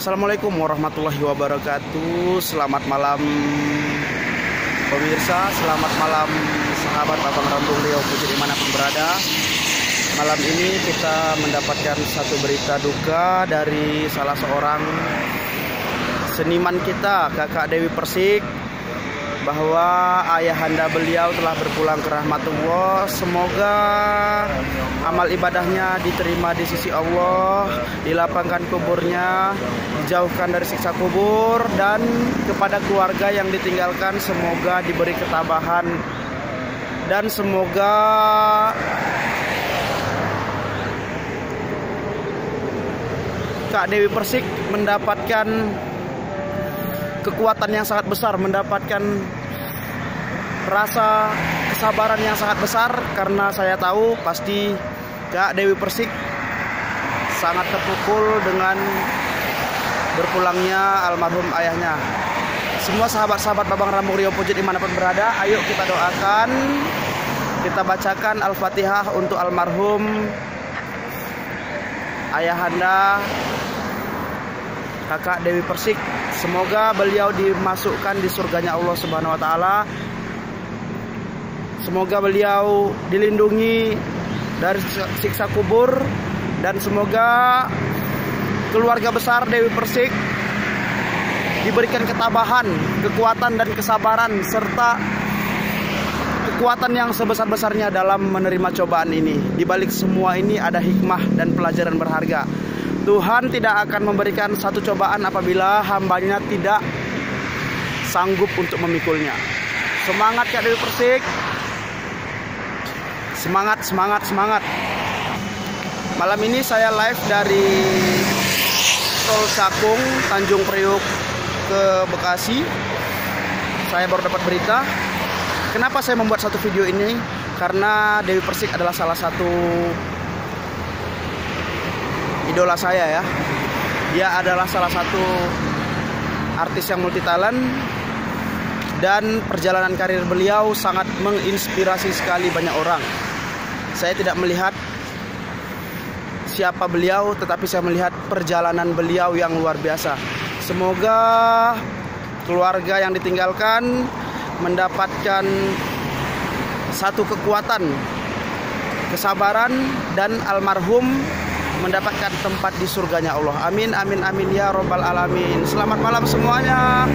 Assalamualaikum warahmatullahi wabarakatuh. Selamat malam pemirsa. Selamat malam sahabat Abang Rambung Riau Putih di mana pun berada. Malam ini kita mendapatkan satu berita duka dari salah seorang seniman kita Kakak Dewi Persik bahwa ayahanda beliau telah berpulang ke rahmatullah. Semoga amal ibadahnya diterima di sisi Allah, dilapangkan kuburnya, dijauhkan dari siksa kubur dan kepada keluarga yang ditinggalkan semoga diberi ketabahan dan semoga Kak Dewi Persik mendapatkan kekuatan yang sangat besar, mendapatkan rasa kesabaran yang sangat besar. Karena saya tahu pasti Kak Dewi Persik sangat terpukul dengan berpulangnya almarhum ayahnya. Semua sahabat-sahabat Babang Rambung Rio Pujit di mana pun berada, ayo kita doakan, kita bacakan Al-Fatihah untuk almarhum ayahanda kakak Dewi Persik. Semoga beliau dimasukkan di surganya Allah Subhanahu wa taala. Semoga beliau dilindungi dari siksa kubur dan semoga keluarga besar Dewi Persik diberikan ketabahan, kekuatan dan kesabaran serta kekuatan yang sebesar-besarnya dalam menerima cobaan ini. Di balik semua ini ada hikmah dan pelajaran berharga. Tuhan tidak akan memberikan satu cobaan apabila hambanya tidak sanggup untuk memikulnya. Semangat Kak Dewi Persik. Semangat, semangat, semangat. Malam ini saya live dari Tol Cakung, Tanjung Priuk ke Bekasi. Saya baru dapat berita. Kenapa saya membuat satu video ini? Karena Dewi Persik adalah salah satu idola saya ya. Dia adalah salah satu artis yang multi talent dan perjalanan karir beliau sangat menginspirasi sekali banyak orang. Saya tidak melihat siapa beliau tetapi saya melihat perjalanan beliau yang luar biasa. Semoga keluarga yang ditinggalkan mendapatkan satu kekuatan, kesabaran dan almarhum mendapatkan tempat di surganya Allah. Amin amin amin ya robbal alamin. Selamat malam semuanya.